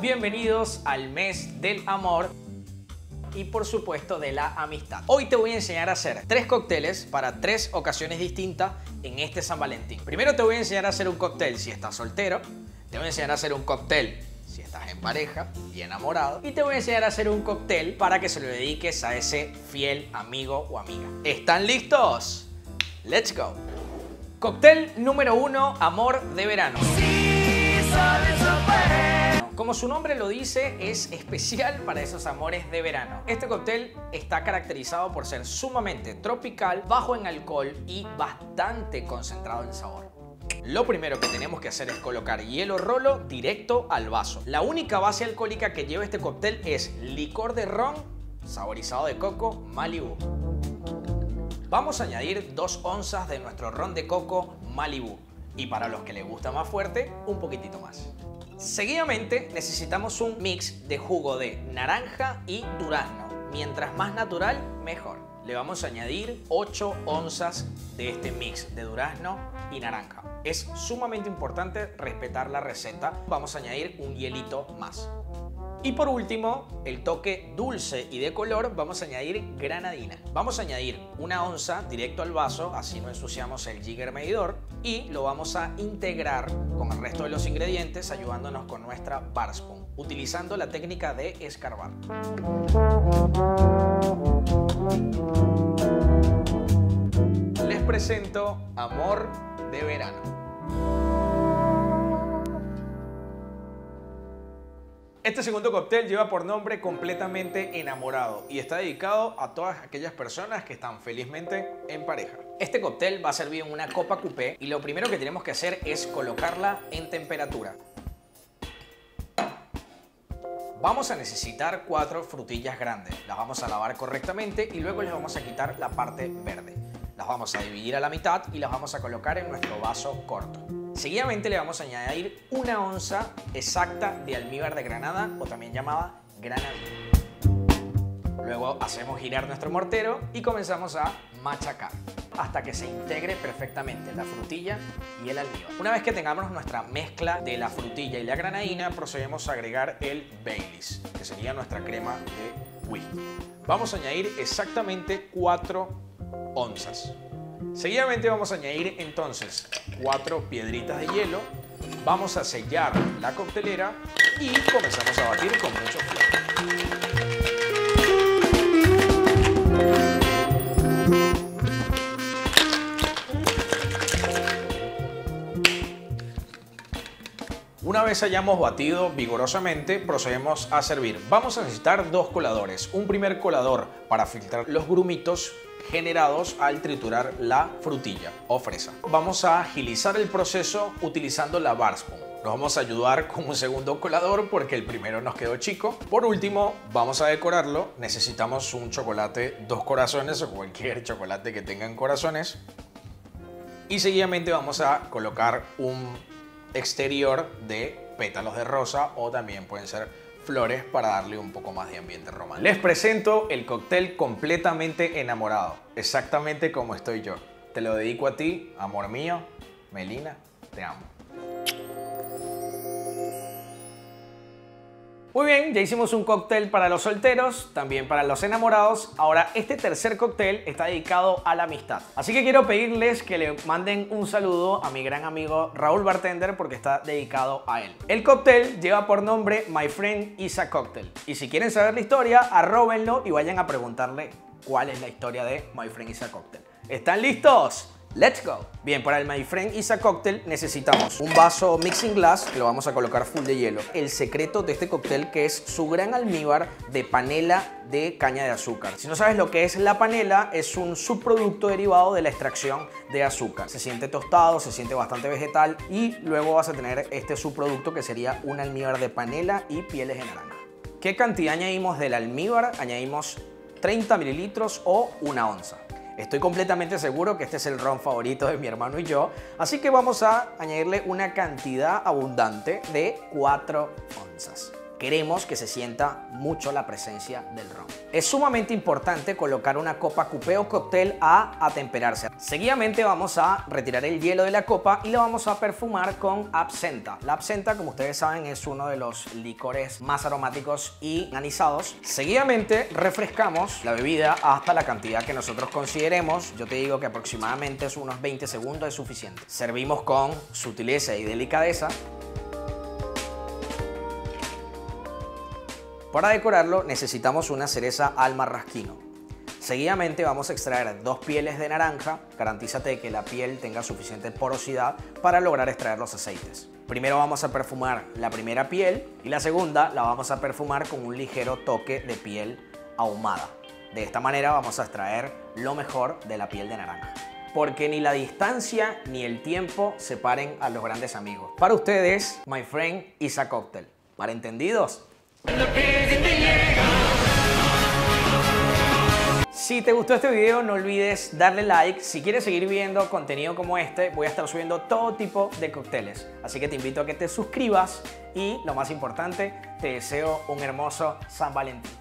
bienvenidos al mes del amor y por supuesto de la amistad. Hoy te voy a enseñar a hacer tres cócteles para tres ocasiones distintas en este San Valentín. Primero te voy a enseñar a hacer un cóctel si estás soltero, te voy a enseñar a hacer un cóctel si estás en pareja y enamorado y te voy a enseñar a hacer un cóctel para que se lo dediques a ese fiel amigo o amiga. ¿Están listos? Let's go. Cóctel número uno, amor de verano. Como su nombre lo dice, es especial para esos amores de verano. Este cóctel está caracterizado por ser sumamente tropical, bajo en alcohol y bastante concentrado en sabor. Lo primero que tenemos que hacer es colocar hielo rolo directo al vaso. La única base alcohólica que lleva este cóctel es licor de ron saborizado de coco Malibu. Vamos a añadir 2 onzas de nuestro ron de coco Malibu y para los que les gusta más fuerte, un poquitito más. Seguidamente necesitamos un mix de jugo de naranja y durazno. Mientras más natural, mejor. Le vamos a añadir 8 onzas de este mix de durazno y naranja. Es sumamente importante respetar la receta. Vamos a añadir un hielito más. Y por último, el toque dulce y de color, vamos a añadir granadina. Vamos a añadir una onza directo al vaso, así no ensuciamos el jigger medidor, y lo vamos a integrar con el resto de los ingredientes, ayudándonos con nuestra bar spoon, utilizando la técnica de escarbar. Les presento Amor de Verano. Este segundo cóctel lleva por nombre Completamente Enamorado y está dedicado a todas aquellas personas que están felizmente en pareja. Este cóctel va a servir en una copa coupé y lo primero que tenemos que hacer es colocarla en temperatura. Vamos a necesitar cuatro frutillas grandes. Las vamos a lavar correctamente y luego les vamos a quitar la parte verde. Las vamos a dividir a la mitad y las vamos a colocar en nuestro vaso corto. Seguidamente le vamos a añadir una onza exacta de almíbar de granada o también llamada granadina. Luego hacemos girar nuestro mortero y comenzamos a machacar hasta que se integre perfectamente la frutilla y el almíbar. Una vez que tengamos nuestra mezcla de la frutilla y la granadina, procedemos a agregar el Baileys, que sería nuestra crema de whisky. Vamos a añadir exactamente 4 onzas. Seguidamente vamos a añadir entonces cuatro piedritas de hielo, vamos a sellar la coctelera y comenzamos a batir con mucho fuego. Vez hayamos batido vigorosamente, procedemos a servir. Vamos a necesitar dos coladores. Un primer colador para filtrar los grumitos generados al triturar la frutilla o fresa. Vamos a agilizar el proceso utilizando la bar spoon. Nos vamos a ayudar con un segundo colador porque el primero nos quedó chico. Por último, vamos a decorarlo. Necesitamos un chocolate dos corazones o cualquier chocolate que tengan corazones. Y seguidamente vamos a colocar un exterior de pétalos de rosa o también pueden ser flores para darle un poco más de ambiente romántico. Les presento el cóctel completamente enamorado, exactamente como estoy yo. Te lo dedico a ti, amor mío, Melina, te amo. Muy bien, ya hicimos un cóctel para los solteros, también para los enamorados. Ahora, este tercer cóctel está dedicado a la amistad. Así que quiero pedirles que le manden un saludo a mi gran amigo Raúl Bartender porque está dedicado a él. El cóctel lleva por nombre My Friend is a Cocktail. Y si quieren saber la historia, arróbenlo y vayan a preguntarle cuál es la historia de My Friend is a Cocktail. ¿Están listos? Let's go. Bien, para el My Friend Isa Cocktail necesitamos un vaso mixing glass que lo vamos a colocar full de hielo. El secreto de este cóctel que es su gran almíbar de panela de caña de azúcar. Si no sabes lo que es la panela, es un subproducto derivado de la extracción de azúcar. Se siente tostado, se siente bastante vegetal y luego vas a tener este subproducto que sería un almíbar de panela y pieles de naranja. ¿Qué cantidad añadimos del almíbar? Añadimos 30 mililitros o una onza. Estoy completamente seguro que este es el ron favorito de mi hermano y yo, así que vamos a añadirle una cantidad abundante de 4 onzas. Queremos que se sienta mucho la presencia del ron. Es sumamente importante colocar una copa coupé o cóctel a atemperarse. Seguidamente vamos a retirar el hielo de la copa y lo vamos a perfumar con absenta. La absenta, como ustedes saben, es uno de los licores más aromáticos y anisados. Seguidamente refrescamos la bebida hasta la cantidad que nosotros consideremos. Yo te digo que aproximadamente es unos 20 segundos es suficiente. Servimos con sutileza y delicadeza. Para decorarlo necesitamos una cereza al marrasquino. Seguidamente vamos a extraer dos pieles de naranja, garantízate que la piel tenga suficiente porosidad para lograr extraer los aceites. Primero vamos a perfumar la primera piel y la segunda la vamos a perfumar con un ligero toque de piel ahumada. De esta manera vamos a extraer lo mejor de la piel de naranja. Porque ni la distancia ni el tiempo separen a los grandes amigos. Para ustedes, my friend, Isa Cocktail. ¿Para entendidos? Si te gustó este video no olvides darle like. Si quieres seguir viendo contenido como este, voy a estar subiendo todo tipo de cócteles. Así que te invito a que te suscribas y lo más importante, te deseo un hermoso San Valentín.